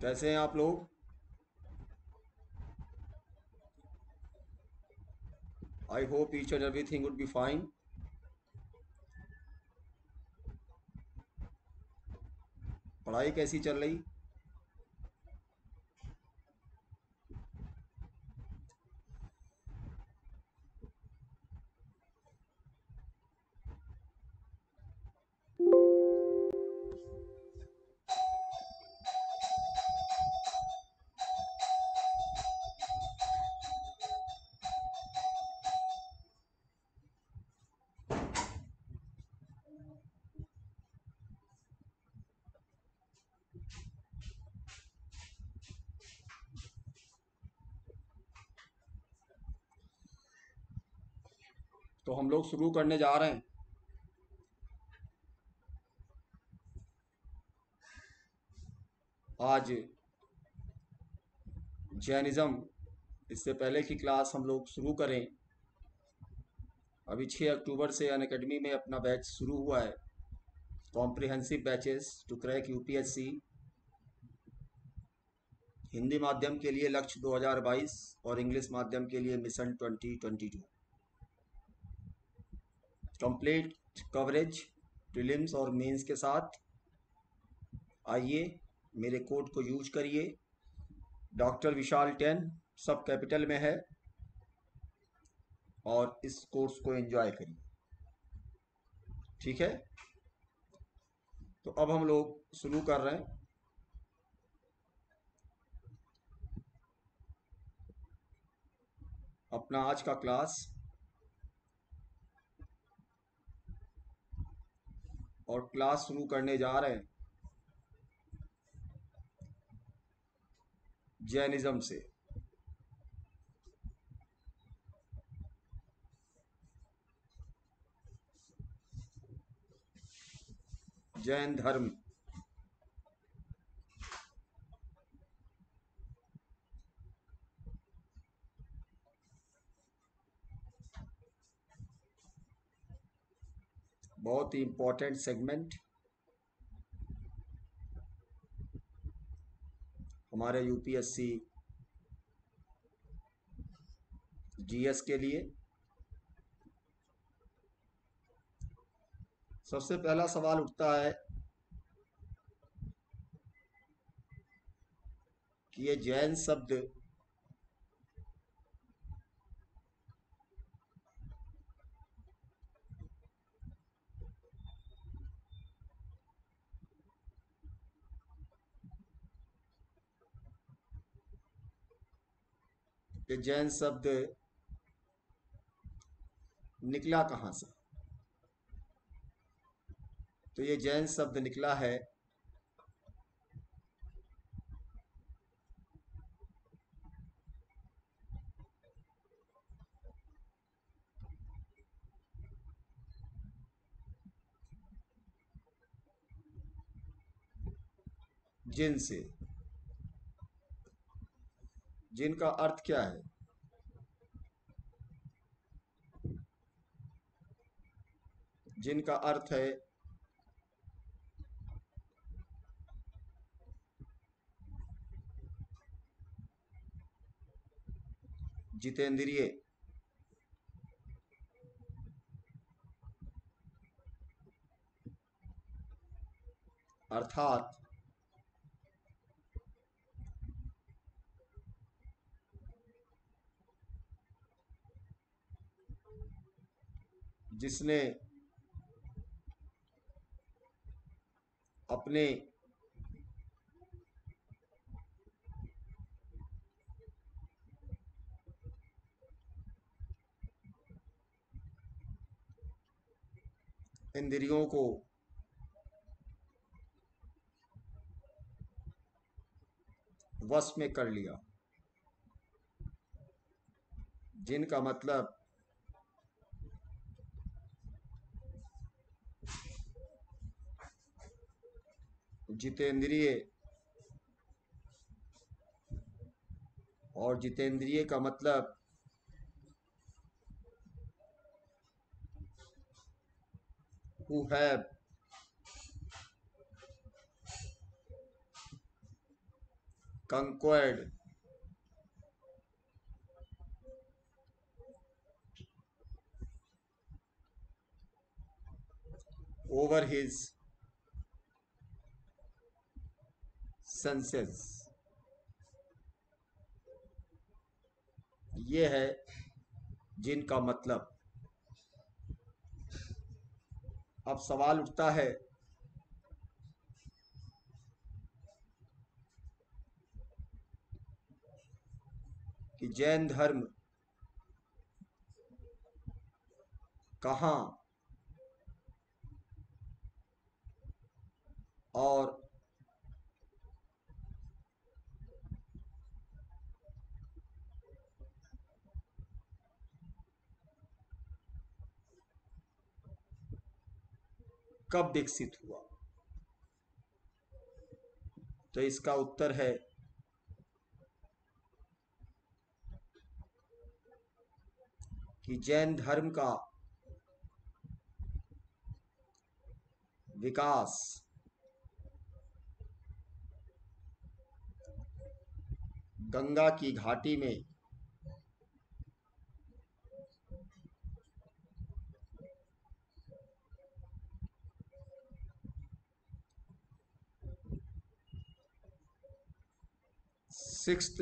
कैसे हैं आप लोग? I hope each and everything would be fine पढ़ाई कैसी चल रही? लोग शुरू करने जा रहे हैं। आज जैनिज़्म, इससे पहले की क्लास हम लोग शुरू करें। अभी 6 अक्टूबर से अन अकेडमी में अपना बैच शुरू हुआ है। Comprehensive batches to crack UPSC. Hindi माध्यम के लिए लक्ष्य 2022 और इंग्लिश माध्यम के लिए मिशन 2022 कंप्लीट कवरेज प्रीलिम्स और मेंस के साथ। आइए, मेरे कोड को यूज़ करिए। डॉक्टर विशाल टेन, सब कैपिटल में है। और इस कोर्स को एंजॉय करिए। ठीक है? तो अब हम लोग शुरू कर रहे हैं। अपना आज का क्लास और क्लास शुरू करने जा रहे हैं। जैनिज्म से। जैन धर्म। बहुत ही इम्पोर्टेंट सेगमेंट हमारे यूपीएससी जीएस के लिए। सबसे पहला सवाल उठता है कि ये जैन शब्द ये जैन शब्द निकला कहाँ से? तो ये जैन शब्द निकला है जिन से। जिनका अर्थ क्या है? जिनका अर्थ है जितेंद्रिय। अर्थात जिसने अपने इंद्रियों को वश में कर लिया। जिनका मतलब जितेंद्रिय और जितेंद्रिय का मतलब who have conquered over his senses. ये है जिनका मतलब। अब सवाल उठता है कि जैन धर्म कहाँ और कब विकसित हुआ? तो इसका उत्तर है, कि जैन धर्म का विकास गंगा की घाटी में सिक्स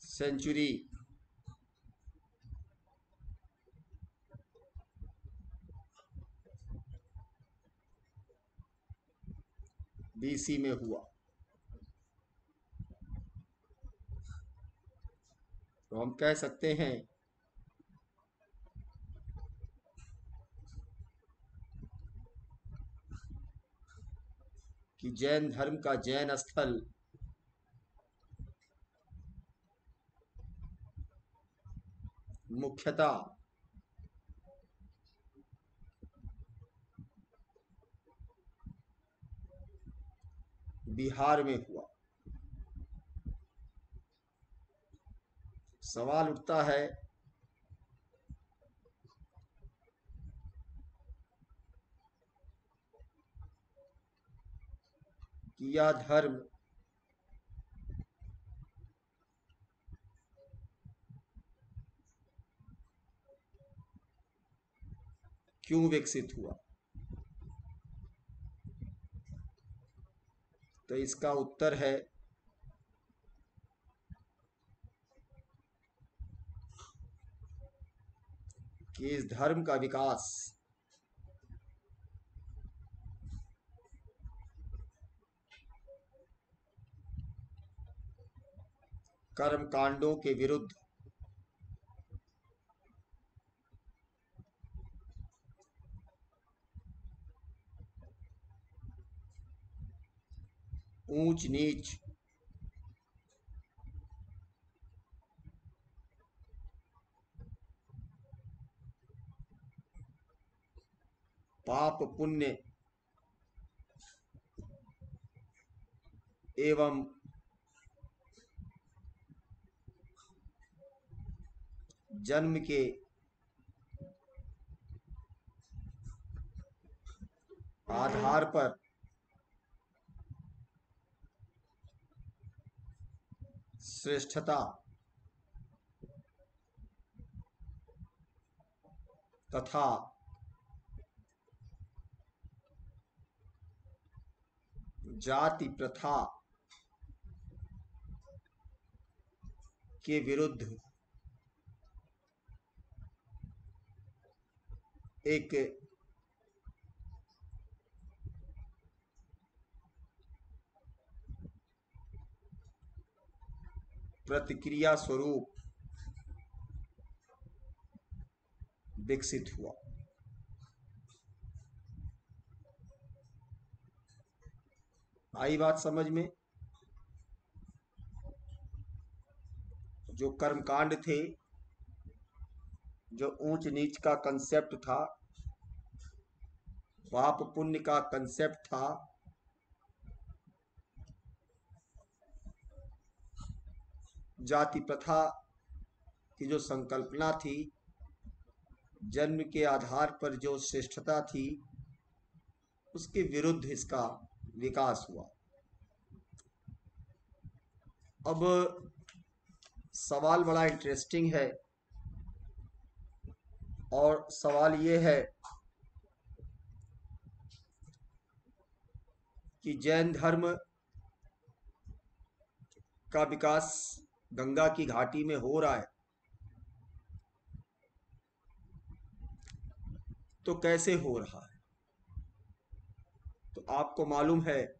सेंचुरी बीसी में हुआ। तो हम कह सकते हैं कि जैन धर्म का जैन स्थल। मुख्यतः। बिहार में हुआ। सवाल उठता है कि यह धर्म। क्यों विकसित हुआ? तो इसका उत्तर है, कि इस धर्म का विकास कर्म कांडों के विरुद्ध। ऊंच नीच। पाप पुण्य एवं जन्म के आधार पर श्रेष्ठता तथा जाति प्रथा के विरुद्ध एक प्रतिक्रिया स्वरूप विकसित हुआ। आई बात समझ में? जो कर्मकांड थे जो ऊंच नीच का कंसेप्ट था, पाप पुण्य का कंसेप्ट था, जाति प्रथा की जो संकल्पना थी, जन्म के आधार पर जो श्रेष्ठता थी, उसके विरुद्ध इसका विकास हुआ। अब सवाल बड़ा इंटरेस्टिंग है। और सवाल ये है कि जैन धर्म का विकास गंगा की घाटी में हो रहा है तो कैसे हो रहा है? तो आपको मालूम है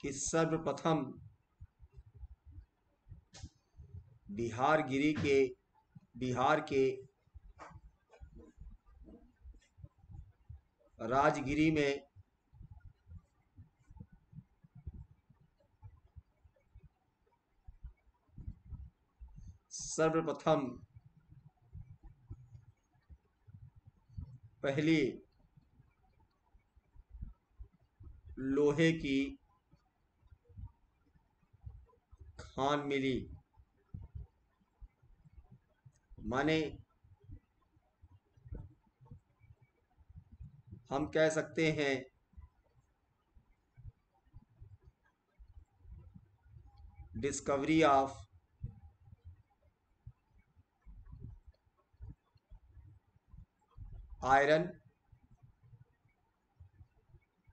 कि सर्वप्रथम बिहार गिरी के बिहार के राजगिरी में सर्वप्रथम पहली लोहे की खान मिली। माने हम कह सकते हैं discovery of iron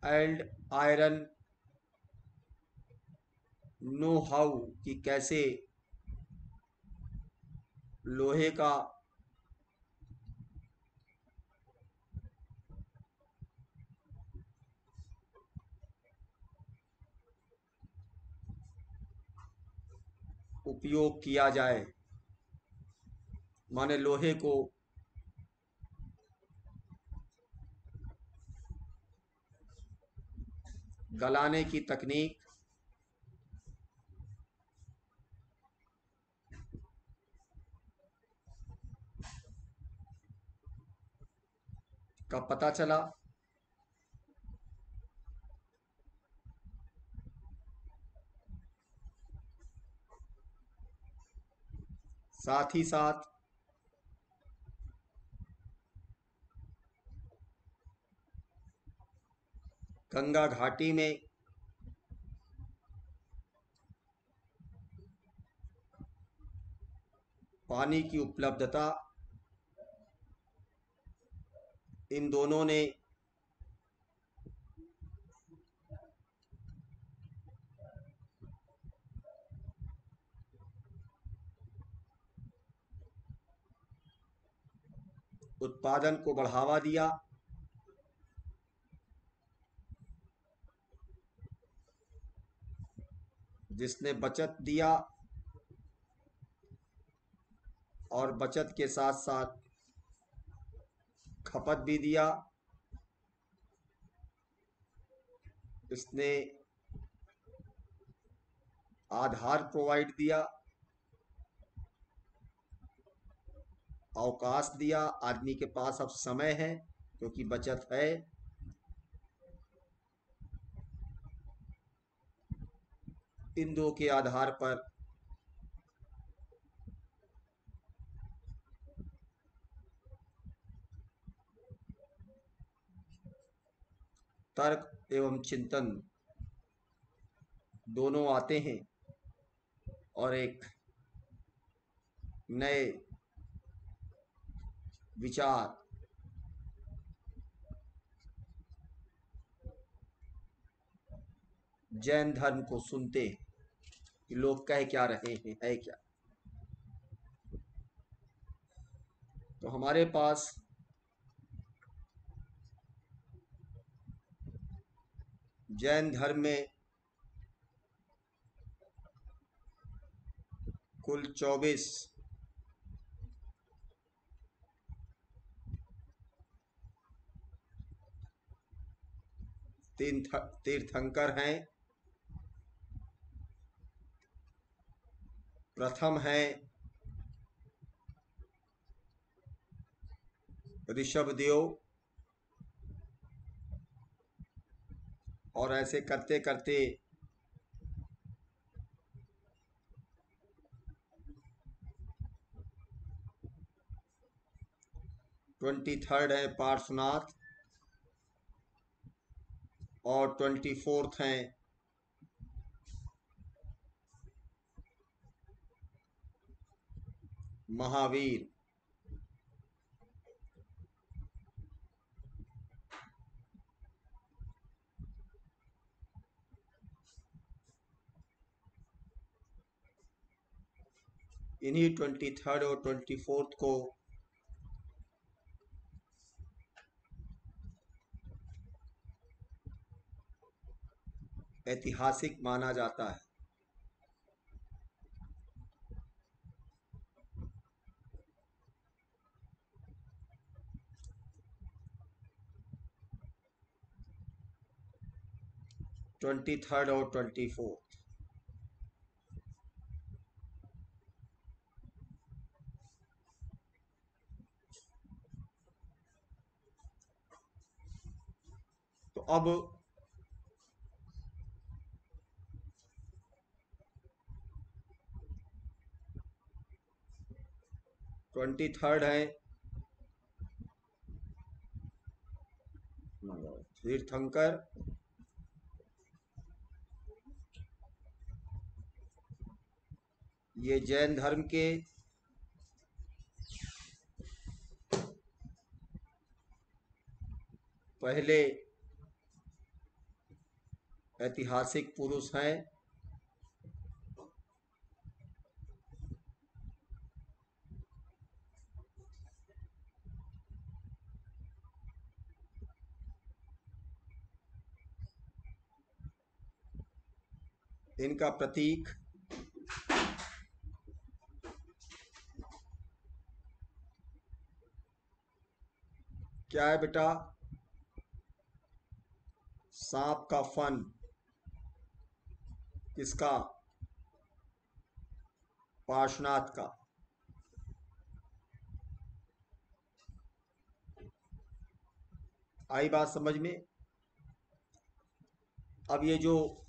and iron know how कि कैसे लोहे का उपयोग किया जाए। माने लोहे को गलाने की तकनीक का पता चला। साथ ही साथ गंगा घाटी में पानी की उपलब्धता इन दोनों ने उत्पादन को बढ़ावा दिया। जिसने बचत दिया और बचत के साथ साथ खपत भी दिया। इसने आधार प्रोवाइड दिया, अवकाश दिया, आदमी के पास अब समय है, क्योंकि बचत है। इन दो के आधार पर तर्क एवं चिंतन दोनों आते हैं और एक नए विचार जैन धर्म को सुनते कि लोग कह क्या रहे हैं, है क्या? तो हमारे पास जैन धर्म में कुल चौबीस तीर्थंकर हैं। प्रथम है। ऋषभदेव और ऐसे करते करते ट्वेंटी थर्ड है पार्श्वनाथ और ट्वेंटी फोर्थ हैं महावीर। इन्हीं ट्वेंटी थर्ड और ट्वेंटी फोर्थ को ऐतिहासिक माना जाता है। ट्वेंटी थर्ड और ट्वेंटी फोर्थ तो अब ट्वेंटी थर्ड है। तीर्थंकर। ये जैन धर्म के पहले ऐतिहासिक पुरुष हैं। इनका प्रतीक क्या है बेटा? सांप का फन। किसका? पार्शनाथ का। आई बात समझ में? अब ये जो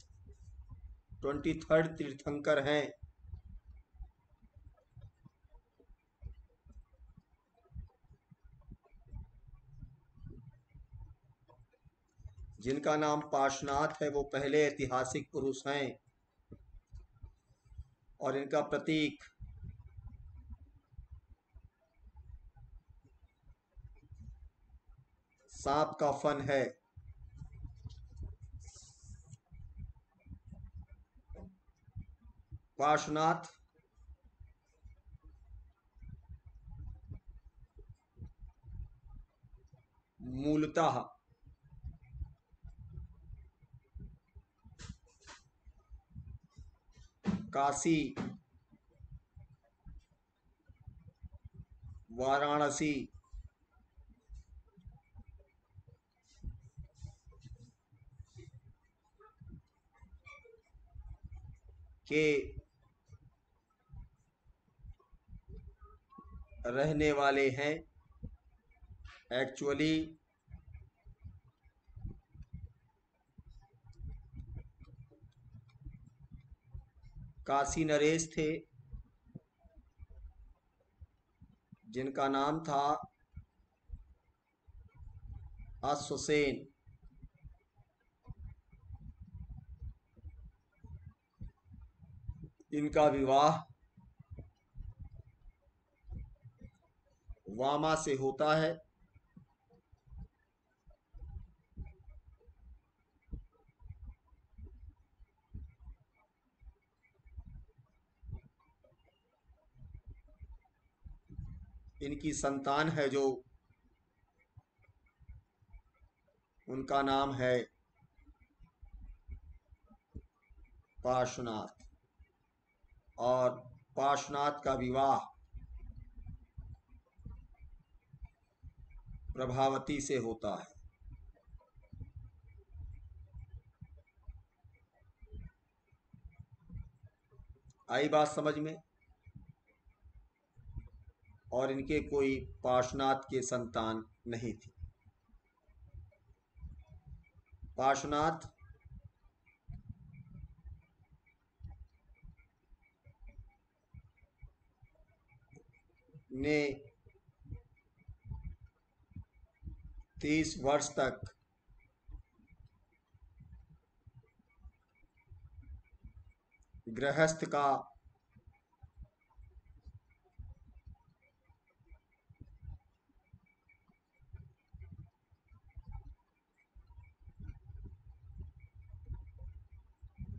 ट्वेंटी थर्ड तीर्थंकर हैं, जिनका नाम पार्शनाथ है, वो पहले ऐतिहासिक पुरुष हैं। और इनका प्रतीक सांप का फन है। पार्शनाथ मूलतः काशी वाराणसी के रहने वाले हैं। एक्चुअली काशी नरेश थे जिनका नाम था अश्वसेन। इनका विवाह वामा से होता है। इनकी संतान है जो उनका नाम है पार्श्वनाथ। और पार्श्वनाथ का विवाह प्रभावती से होता है। आई बात समझ में? और इनके कोई पार्शनाथ के संतान नहीं थी। पार्शनाथ ने तीस वर्ष तक गृहस्थ का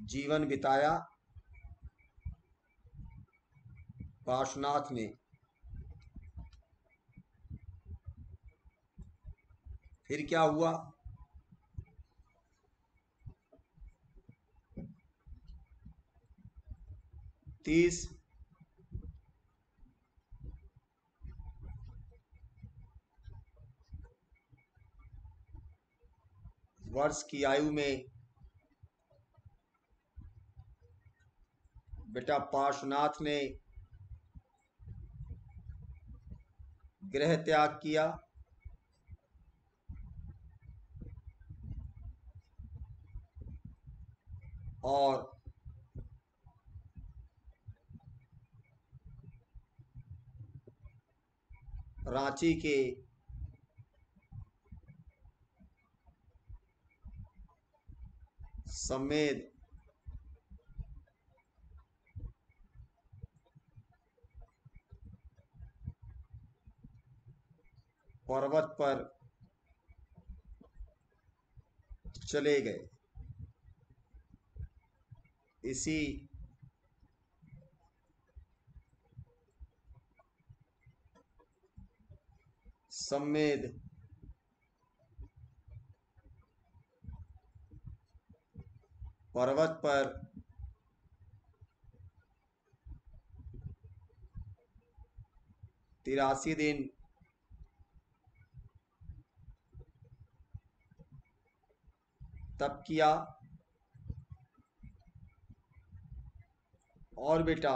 जीवन बिताया पार्श्वनाथ ने। फिर क्या हुआ? तीस। वर्ष की आयु में बेटा पार्श्वनाथ ने गृह त्याग किया। और रांची के समेत पर्वत पर चले गए। इसी सम्मेद पर्वत पर तिरासी दिन तप किया। और बेटा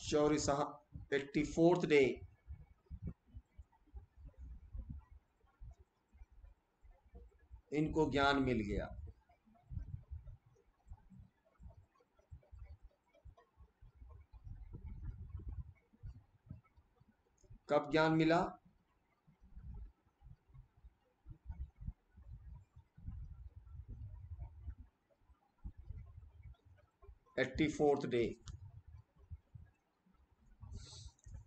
चौरी एट्टी फोर्थ डे इनको ज्ञान मिल गया। कब ज्ञान मिला? Eighty fourth day.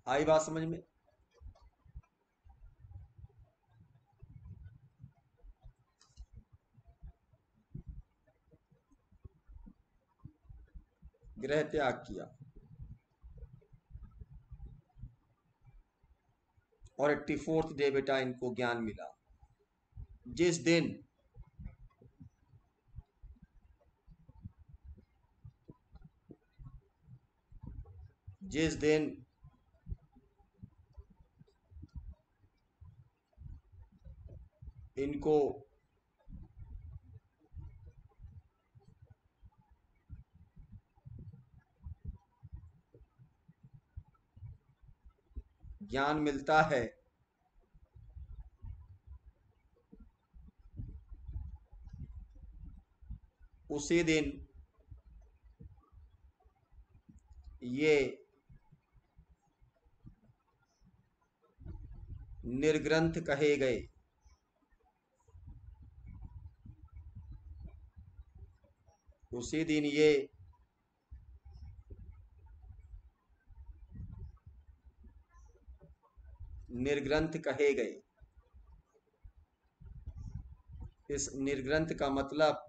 आई बात समझ में? ग्रह त्याग किया। और एट्टी फोर्थ डे बेटा इनको ज्ञान मिला। जिस दिन जिस दिन इनको ज्ञान मिलता है। उसी दिन ये निर्ग्रंथ कहे गए। उसी दिन ये निर्ग्रंथ कहे गए। इस निर्ग्रंथ का मतलब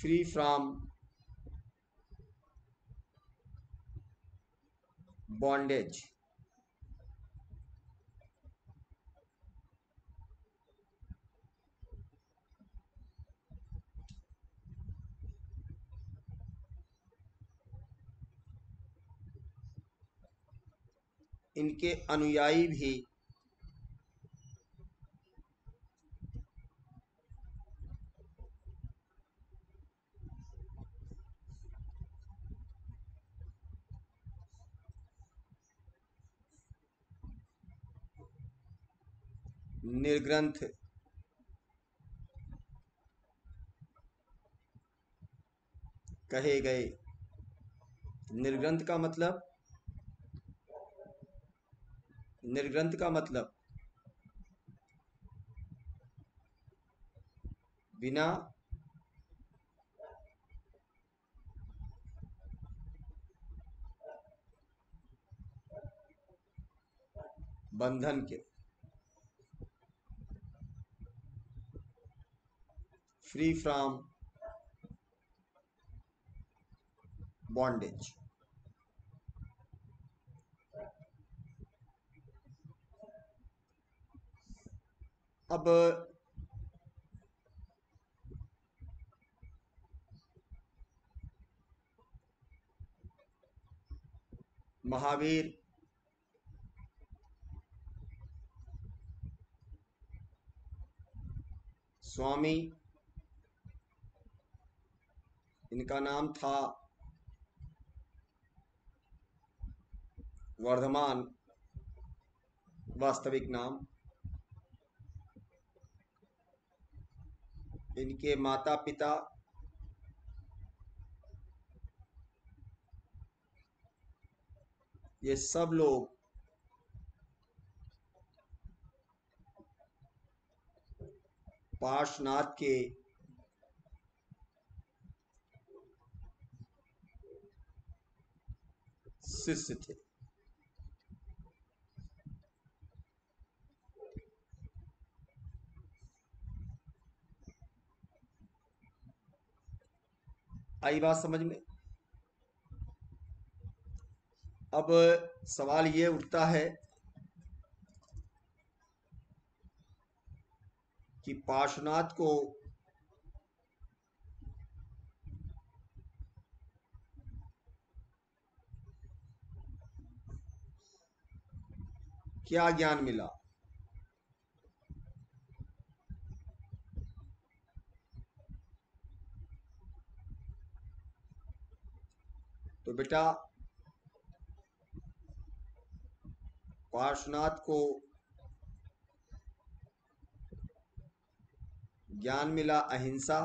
फ्री फ्रॉम बॉन्डेज इनके अनुयायी भी। निर्ग्रंथ। कहे गए। निर्ग्रंथ का मतलब निर्ग्रंथ का मतलब। बिना बंधन के फ्री फ्रॉम बॉन्डेज अब महावीर स्वामी इनका नाम था वर्धमान वास्तविक नाम। इनके माता पिता ये सब लोग पार्शनाथ के शिष्य थे। आई बात समझ में? अब सवाल ये उठता है कि पार्श्वनाथ को क्या ज्ञान मिला? तो बेटा पार्श्वनाथ को ज्ञान मिला अहिंसा।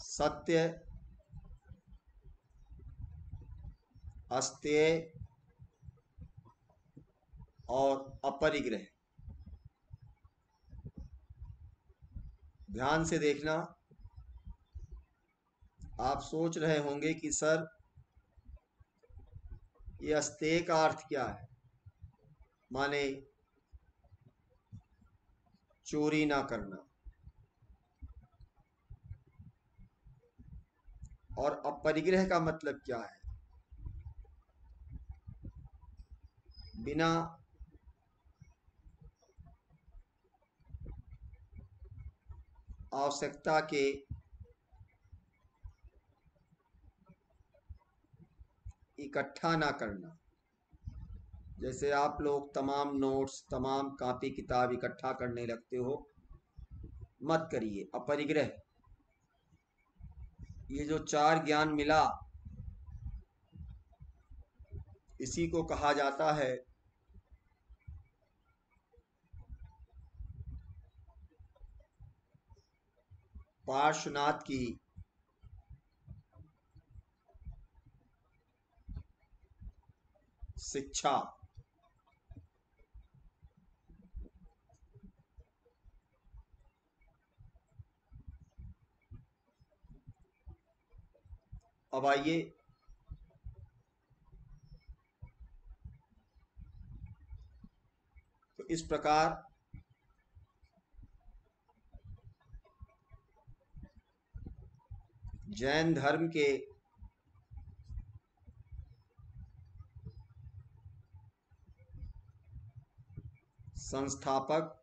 सत्य अस्तेय और अपरिग्रह। ध्यान से देखना। आप सोच रहे होंगे कि, सर, ये अस्तेय का अर्थ क्या है? माने चोरी ना करना। और अपरिग्रह का मतलब क्या है? बिना आवश्यकता के इकट्ठा ना करना। जैसे आप लोग तमाम नोट्स तमाम कापी किताब इकट्ठा करने लगते हो, मत करिए, अपरिग्रह। ये जो चार ज्ञान मिला, इसी को कहा जाता है पार्श्वनाथ की शिक्षा। अब आइए तो इस प्रकार जैन धर्म के संस्थापक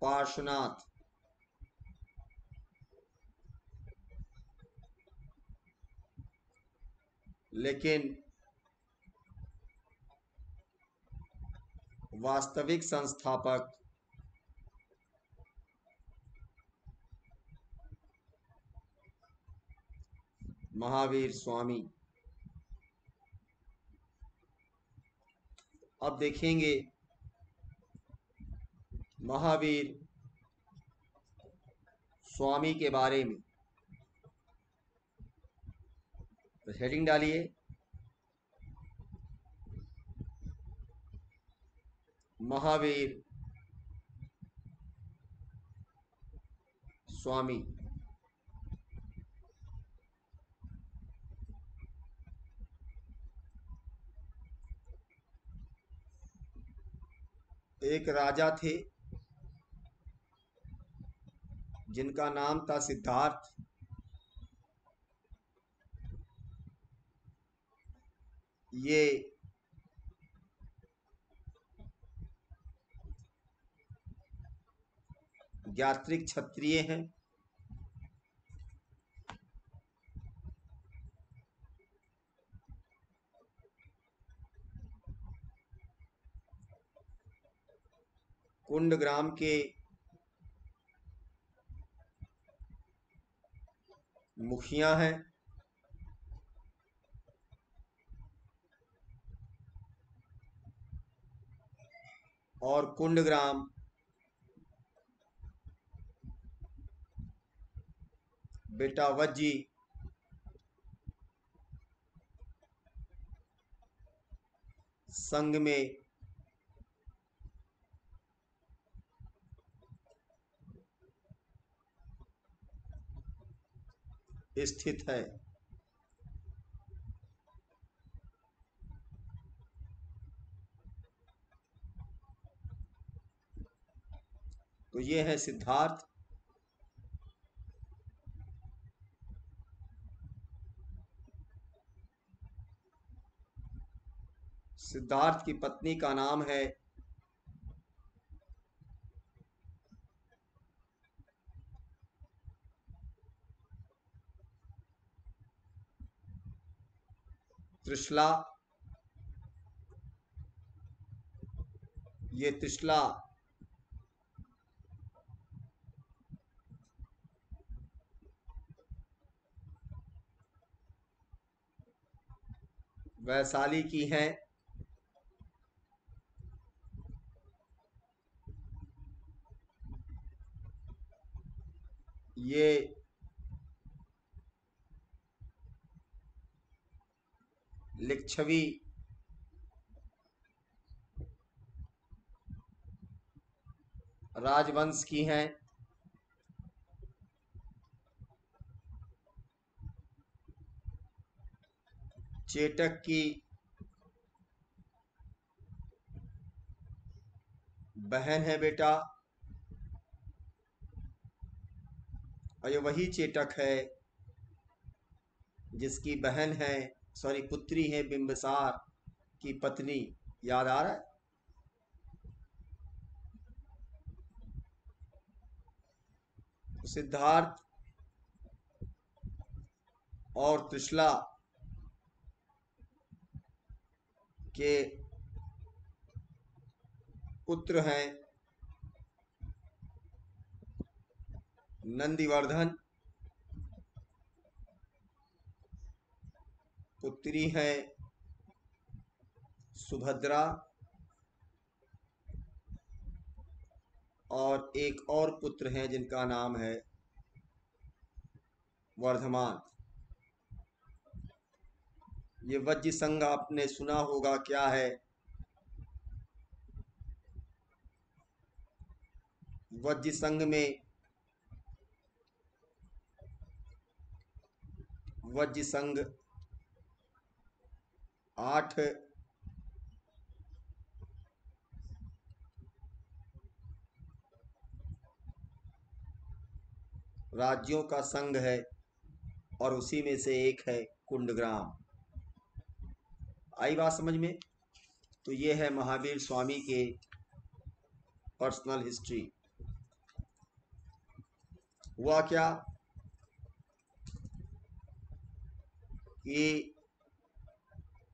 पार्श्वनाथ। लेकिन वास्तविक संस्थापक महावीर स्वामी अब देखेंगे महावीर स्वामी के बारे में। तो हेडिंग डालिए। महावीर स्वामी। एक राजा थे जिनका नाम था सिद्धार्थ। ये ज्ञात्रिक क्षत्रिय हैं। कुंड ग्राम के मुखिया हैं। और कुंड ग्राम बेटा वज्जी संघ में स्थित है। तो ये है सिद्धार्थ। सिद्धार्थ की पत्नी का नाम है त्रिशला ये त्रिशला वैशाली की हैं। ये लिच्छवी राजवंश की हैं। चेटक की बहन है बेटा। और ये वही चेटक है जिसकी बहन है। सॉरी, पुत्री है बिंबसार की पत्नी। याद आ रहा है? सिद्धार्थ और त्रिशला के पुत्र हैं नंदीवर्धन पुत्री हैं सुभद्रा और एक और पुत्र हैं जिनका नाम है वर्धमान। ये वज्र संघ आपने सुना होगा क्या है? वज्र संघ में वज्र संघ आठ। राज्यों का संघ है और उसी में से एक है कुंडग्राम। आई बात समझ में? तो ये है महावीर स्वामी के पर्सनल हिस्ट्री। हुआ क्या? कि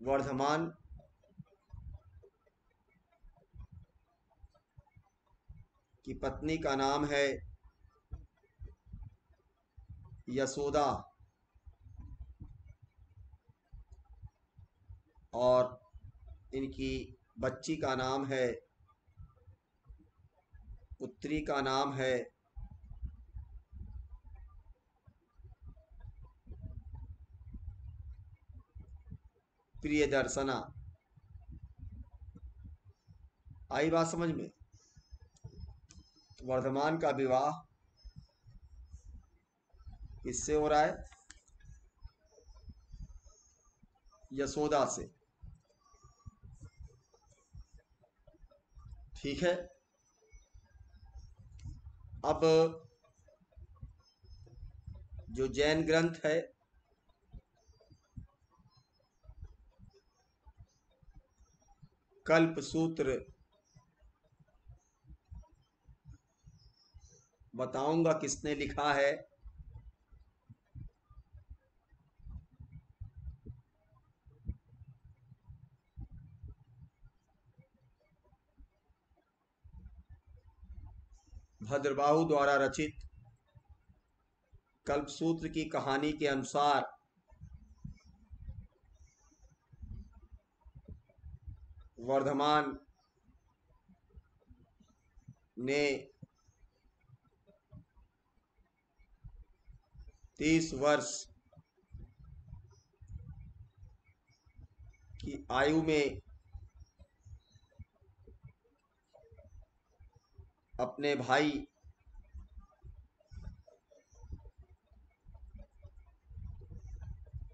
वर्धमान। की पत्नी का नाम है यशोदा। और इनकी बच्ची का नाम है, पुत्री का नाम है प्रिय दर्शना। आई बात समझ में? वर्धमान का विवाह किससे हो रहा है? यशोदा से। ठीक है। अब जो जैन ग्रंथ है कल्प सूत्र बताऊँगा किसने लिखा है। भद्रबाहु द्वारा रचित कल्पसूत्र की कहानी के अनुसार वर्धमान ने तीस वर्ष की आयु में अपने भाई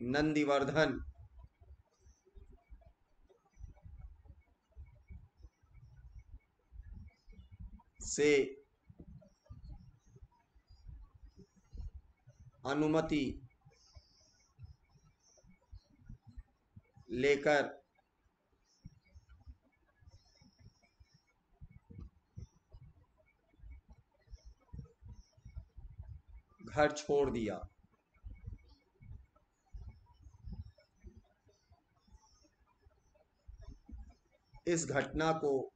नंदीवर्धन से अनुमति लेकर घर छोड़ दिया। इस घटना को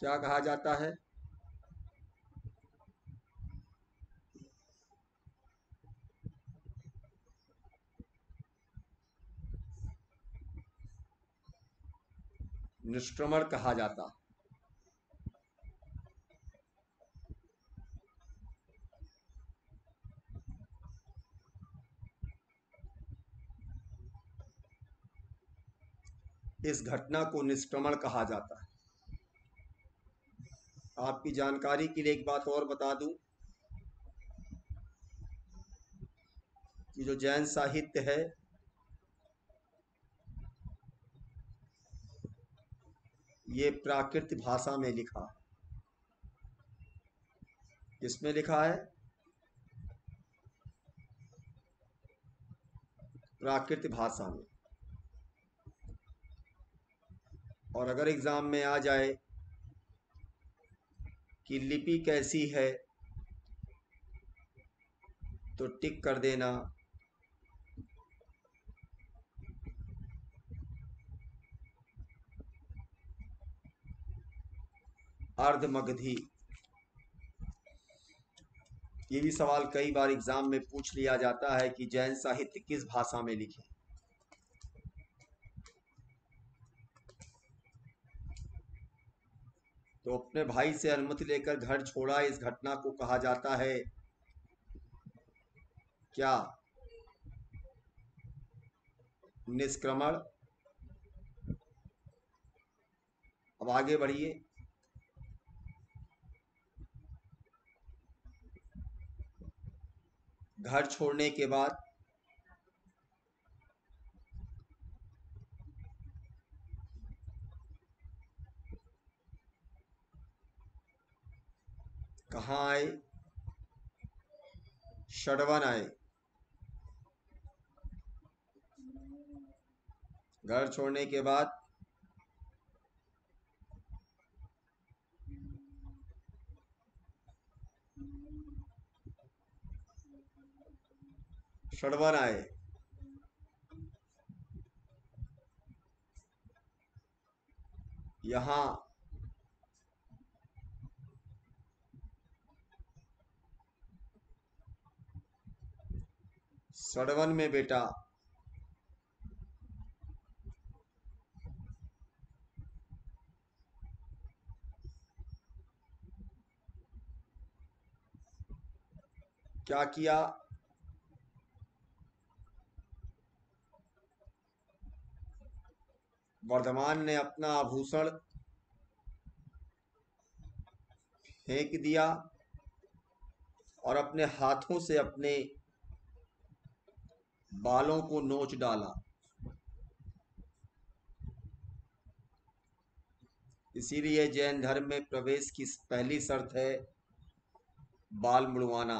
क्या कहा जाता है? निष्क्रमण कहा जाता। इस घटना को निष्क्रमण कहा जाता है। आपकी जानकारी के लिए एक बात और बता दूँ कि जो जैन साहित्य है, ये प्राकृत भाषा में लिखा। किसमें लिखा है? प्राकृत भाषा में। और अगर एग्ज़ाम में आ जाए कि लिपि कैसी है तो टिक कर देना। अर्धमगधी। ये भी सवाल कई बार एग्ज़ाम में पूछ लिया जाता है कि जैन साहित्य किस भाषा में लिखे। तो अपने भाई से अनुमति लेकर घर छोड़ा, इस घटना को कहा जाता है। क्या? निष्क्रमण। अब आगे बढ़िए। घर छोड़ने के बाद कहाँ आए षडवन आए घर छोड़ने के बाद षडवन आए यहाँ सड़वन में बेटा। क्या किया? वर्धमान ने अपना आभूषण फेंक दिया और अपने हाथों से अपने बालों को नोच डाला। इसीलिए जैन धर्म में प्रवेश की पहली शर्त है बाल मुड़वाना।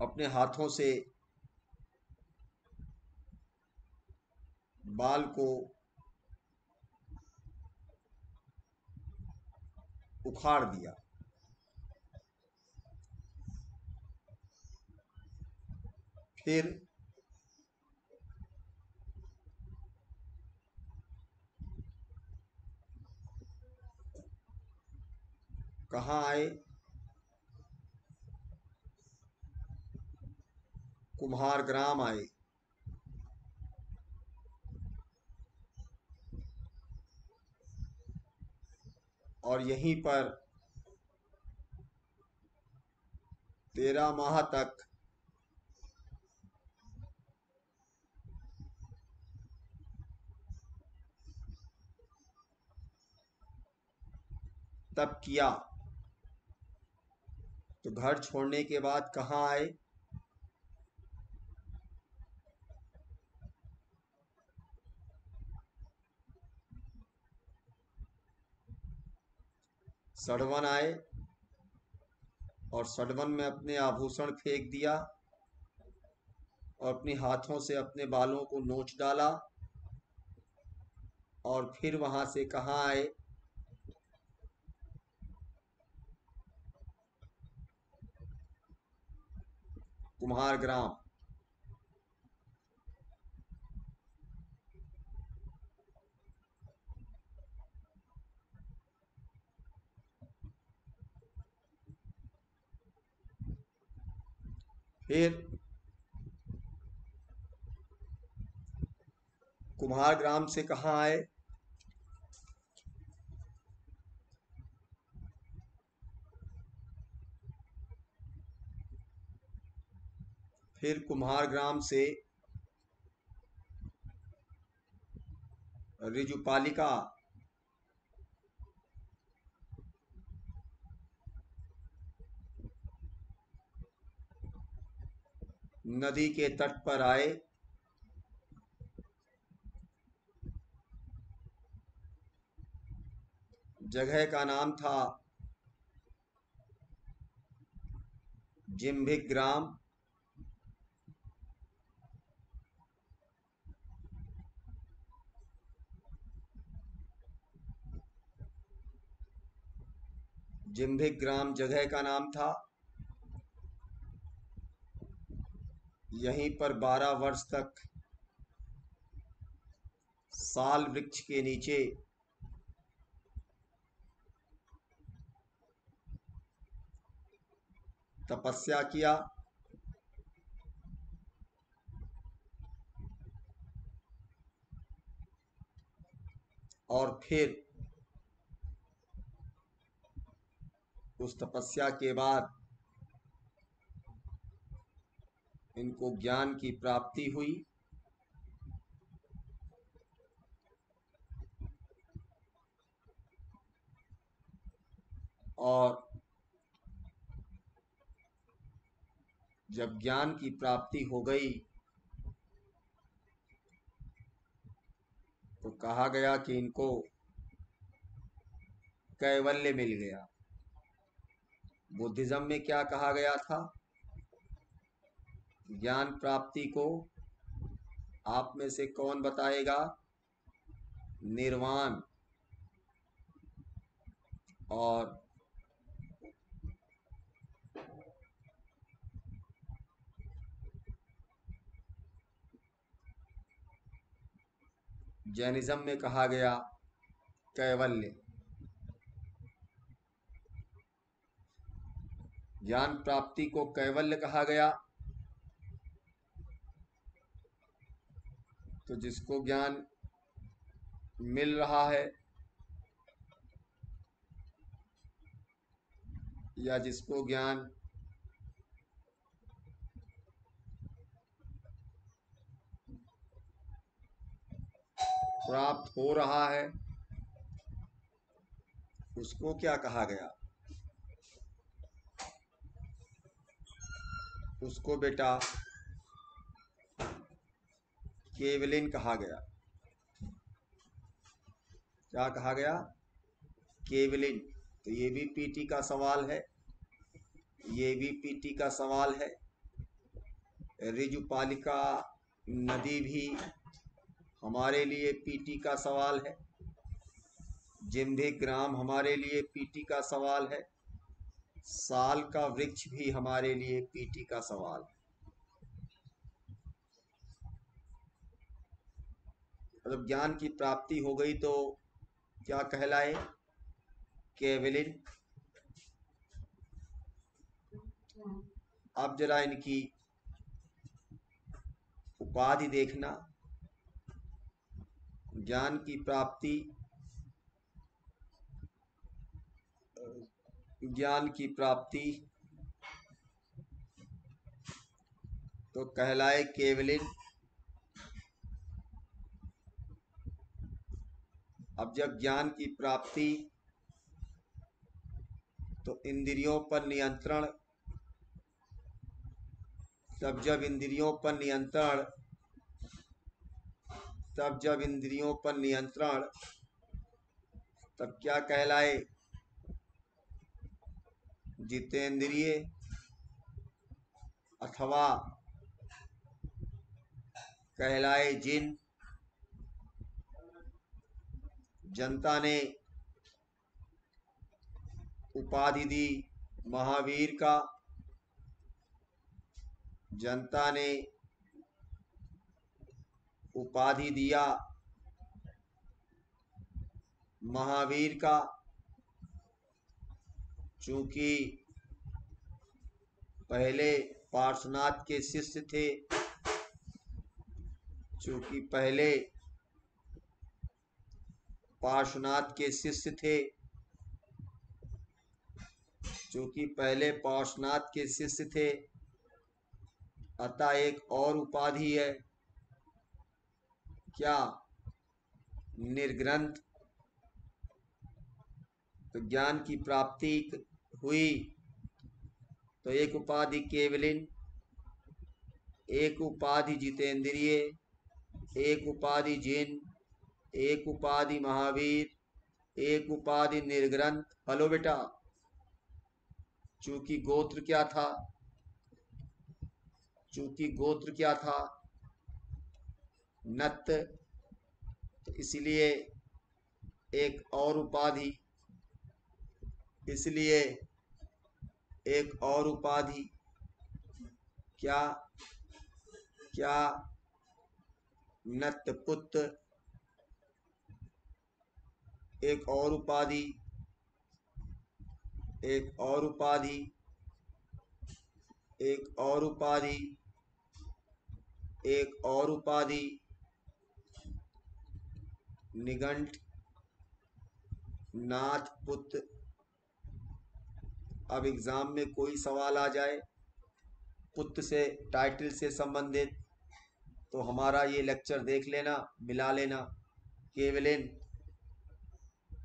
अपने हाथों से बाल को उखाड़ दिया। फिर कहाँ आए? कुम्हार ग्राम आए। और यहीं पर तेरह माह तक तब किया। तो घर छोड़ने के बाद कहाँ आए? सड़वन आए और सड़वन में अपने आभूषण फेंक दिया और अपने हाथों से अपने बालों को नोच डाला और फिर वहाँ से कहाँ आए? कुम्हार ग्राम। फिर कुम्हार ग्राम से कहाँ आए? फिर कुम्हार ग्राम से रिजुपालिका नदी के तट पर आए। जगह का नाम था जिम्भिक ग्राम। जिम्भिक ग्राम जगह का नाम था। यहीं पर बारह वर्ष तक साल वृक्ष के नीचे तपस्या किया। और फिर उस तपस्या के बाद इनको ज्ञान की प्राप्ति हुई। और जब ज्ञान की प्राप्ति हो गई तो कहा गया कि इनको कैवल्य मिल गया। बुद्धिज्म में क्या कहा गया था? ज्ञान प्राप्ति को आप में से कौन बताएगा? निर्वाण। और जैनिज्म में कहा गया कैवल्य। ज्ञान प्राप्ति को कैवल्य कहा गया। तो जिसको ज्ञान मिल रहा है या जिसको ज्ञान प्राप्त हो रहा है, उसको क्या कहा गया? उसको बेटा केवलिन कहा गया। क्या कहा गया? केवलिन। तो ये भी पीटी का सवाल है। ये भी पीटी का सवाल है। रिजुपालिका नदी भी हमारे लिए पीटी का सवाल है। जिम्भे ग्राम हमारे लिए पीटी का सवाल है। साल का वृक्ष भी हमारे लिए पीटी का सवाल। है मतलब ज्ञान की प्राप्ति हो गई तो क्या कहलाए? केवलिन। अब जरा इनकी उपाधि देखना। ज्ञान की प्राप्ति ज्ञान की प्राप्ति। तो कहलाए केवलिन। अब जब ज्ञान की प्राप्ति तो इंद्रियों पर नियंत्रण। तब जब इंद्रियों पर नियंत्रण, तब जब इंद्रियों पर नियंत्रण, तब क्या कहलाए? जितेंद्रिय अथवा कहलाए जिन। जनता ने उपाधि दी महावीर का। जनता ने उपाधि दिया महावीर का। चूँकि पहले पार्श्वनाथ के शिष्य थे, चूँकि पहले पार्श्वनाथ के शिष्य थे, चूँकि पहले पार्श्वनाथ के शिष्य थे, अतः एक और उपाधि है। क्या निर्ग्रंथ? तो ज्ञान की प्राप्ति हुई। तो एक उपाधि केवलिन, एक उपाधि जितेंद्रिय, एक उपाधि जिन, एक उपाधि महावीर, एक उपाधि निर्ग्रंथ। हलो बेटा, चूँकि गोत्र क्या था? चूँकि गोत्र क्या था? नत तो इसलिए एक और उपाधि, इसलिए एक और उपाधि। क्या क्या नत पुत्र एक और उपाधि, एक और उपाधि, एक और उपाधि, एक और उपाधि। निगंठ नाथ पुत्र अब एग्ज़ाम में कोई सवाल आ जाए, पुत्र से टाइटल से संबंधित तो हमारा ये लेक्चर देख लेना, मिला लेना। केवलिन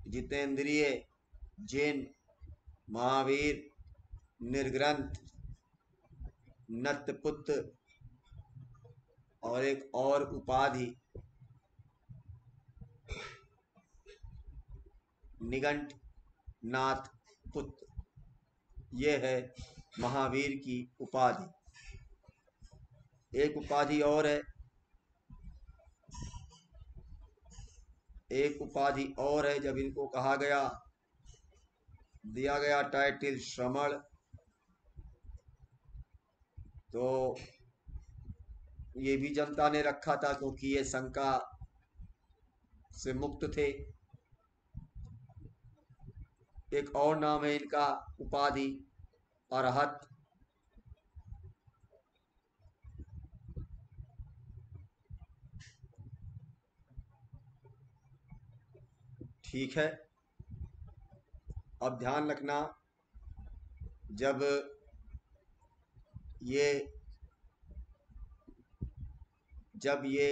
जितेंद्रिय, जैन, महावीर, निर्ग्रंथ, नतपुत्र और एक और उपाधि निगंठ नाथ पुत्र। यह है महावीर की उपाधि। एक उपाधि और है। एक उपाधि और है, जब इनको कहा गया, दिया गया टाइटल श्रमण तो ये भी जनता ने रखा था क्योंकि ये शंका से मुक्त थे। एक और नाम है इनका, उपाधि, अरहत। ठीक है। अब ध्यान रखना, जब ये जब ये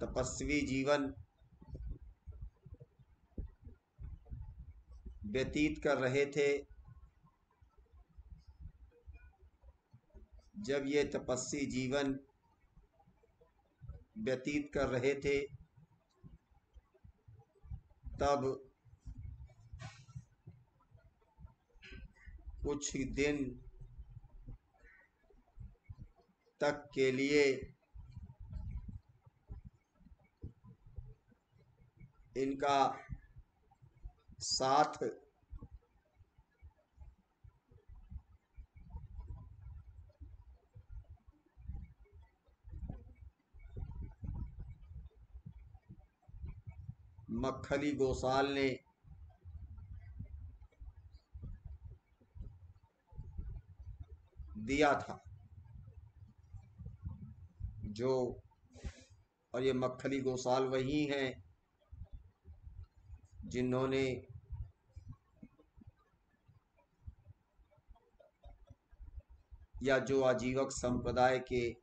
तपस्वी जीवन व्यतीत कर रहे थे। जब ये तपस्वी जीवन व्यतीत कर रहे थे, तब कुछ दिन तक के लिए इनका साथ। मक्खली गोसाल ने दिया था जो और ये मक्खली गोसाल वही हैं जिन्होंने या जो आजीवक संप्रदाय के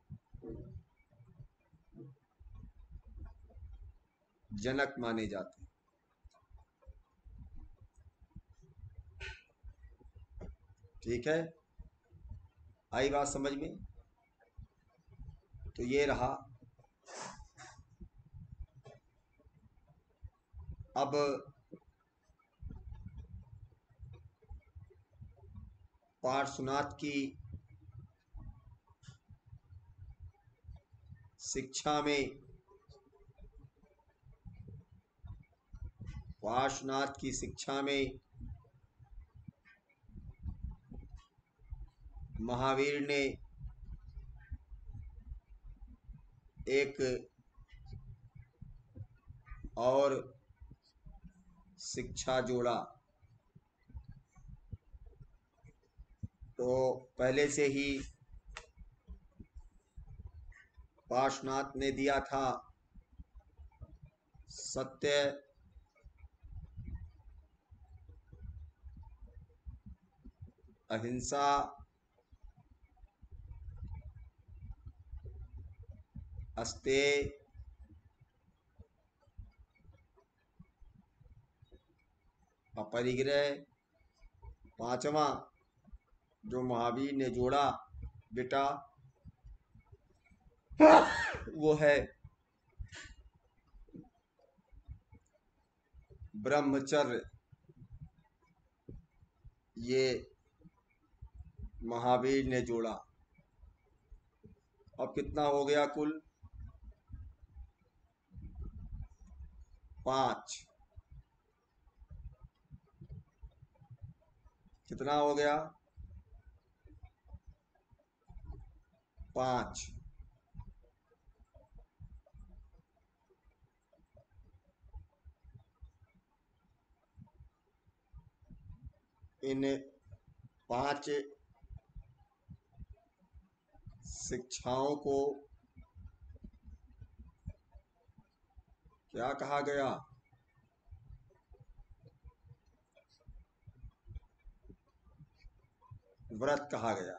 जनक माने जाते हैं। ठीक है? आई बात समझ में? तो ये रहा। अब पार्श्वनाथ की शिक्षा में। पार्श्वनाथ की शिक्षा में। महावीर ने एक और शिक्षा जोड़ा। तो पहले से ही पार्श्वनाथ ने दिया था। सत्य अहिंसा अस्ते अपरिग्रह पांचवा जो महावीर ने जोड़ा बेटा वो है ब्रह्मचर्य। ये महावीर ने जोड़ा। अब कितना हो गया कुल? पाँच। कितना हो गया? पाँच। इन पाँच शिक्षाओं को क्या कहा गया? व्रत कहा गया।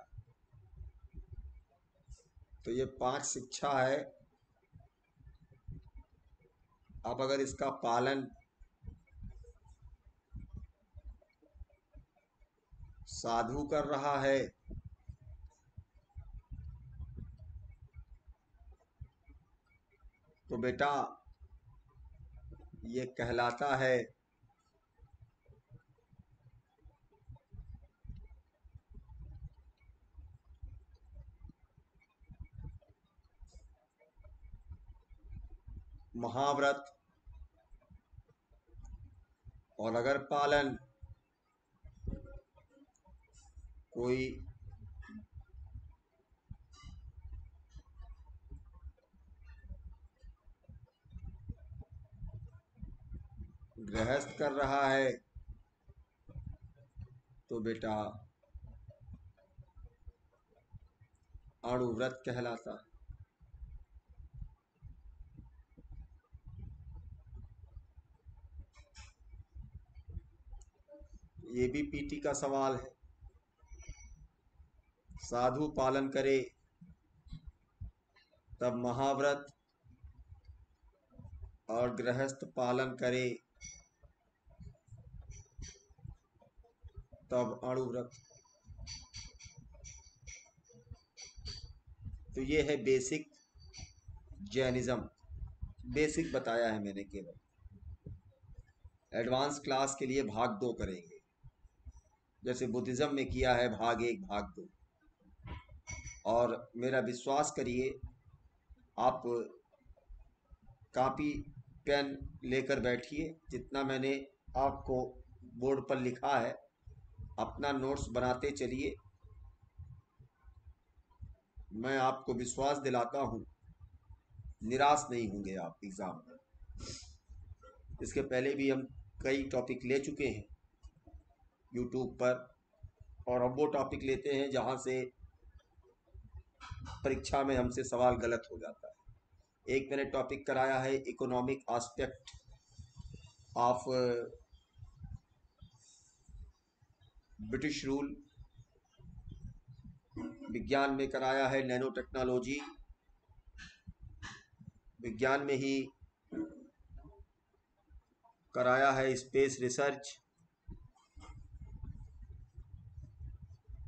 तो ये पाँच शिक्षा है। अब अगर इसका पालन साधु कर रहा है। तो बेटा ये कहलाता है महाव्रत। और अगर पालन कोई गृहस्थ कर रहा है तो बेटा अणुव्रत कहलाता। है ये भी पीटी का सवाल है। साधु पालन करे, तब महाव्रत और गृहस्थ पालन करे, तब अणुव्रत। तो ये है बेसिक जैनिज्म बेसिक बताया है मैंने केवल। एडवांस क्लास के लिए भाग दो करेंगे। जैसे बुद्धिज्म में किया है, भाग एक, भाग दो। और मेरा विश्वास करिए, आप कापी, पेन लेकर बैठिए। जितना मैंने आपको बोर्ड पर लिखा है, अपना नोट्स बनाते चलिए। मैं आपको विश्वास दिलाता हूँ, निराश नहीं होंगे आप एग्ज़ाम में। इसके पहले भी हम कई टॉपिक ले चुके हैं यूट्यूब पर, और अब वो टॉपिक लेते हैं जहाँ से परीक्षा में हमसे सवाल गलत हो जाता है। एक मैंने टॉपिक कराया है economic aspect of British rule विज्ञान में कराया है नैनो टेक्नोलॉजी विज्ञान में ही कराया है स्पेस रिसर्च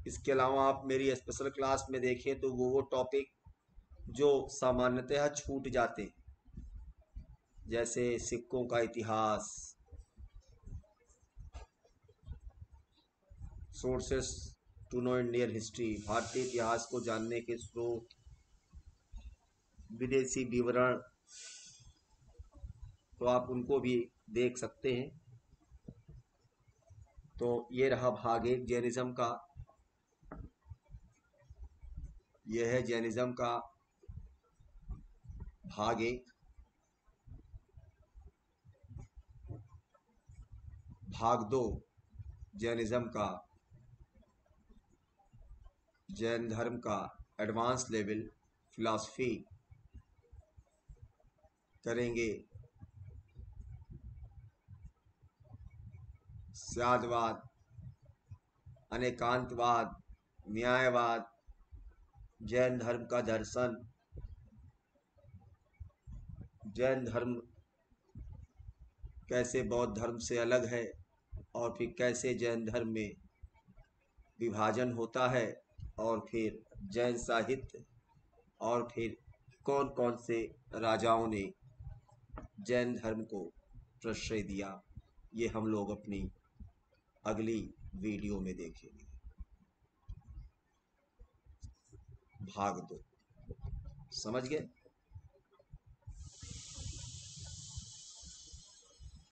इसके अलावा आप मेरी स्पेशल क्लास में देखें तो वो वो टॉपिक जो सामान्यतः छूट जाते जैसे सिक्कों का इतिहास sources to know Indian history भारतीय इतिहास को जानने के स्रोत, विदेशी विवरण तो आप उनको भी देख सकते हैं। तो ये रहा भाग एक जैनिज्म का। यह है जैनिज्म का भाग एक। भाग दो, जैनिज्म का, जैन धर्म का एडवांस लेवल फिलॉसफी करेंगे। स्यादवाद अनेकांतवाद, न्यायवाद जैन धर्म का दर्शन। जैन धर्म कैसे बौद्ध धर्म से अलग है और फिर कैसे जैन धर्म में विभाजन होता है और फिर जैन साहित्य और फिर कौन कौन से राजाओं ने जैन धर्म को प्रश्रय दिया, ये हम लोग अपनी अगली वीडियो में देखेंगे। भाग दो। समझ गए?